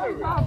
my,